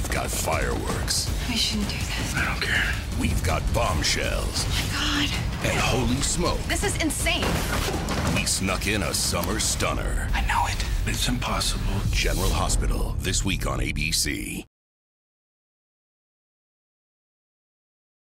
We've got fireworks. We shouldn't do this. I don't care. We've got bombshells. My God. And holy smoke, This is insane. we snuck in a summer stunner. I know it. It's impossible. General Hospital, this week on ABC.